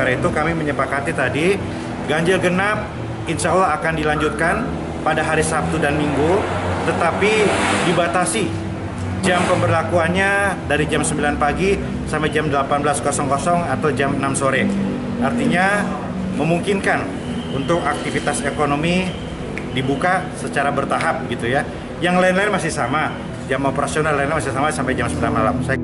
Karena itu kami menyepakati tadi ganjil genap insya Allah akan dilanjutkan pada hari Sabtu dan Minggu tetapi dibatasi jam pemberlakuannya dari jam 9 pagi sampai jam 18.00 atau jam 6 sore. Artinya memungkinkan untuk aktivitas ekonomi dibuka secara bertahap gitu ya. Yang lain-lain masih sama, jam operasional lainnya masih sama sampai jam 9 malam. Saya...